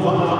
Nova.